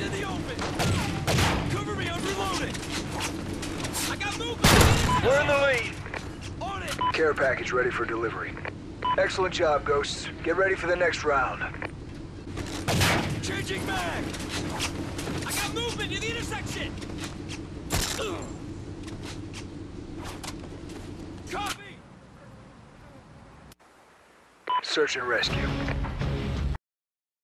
He's in the open! Cover me, I'm reloading! I got movement! We're in the lead. On it! Care package ready for delivery. Excellent job, Ghosts. Get ready for the next round. Changing mag! I got movement in the intersection! Copy! Search and rescue.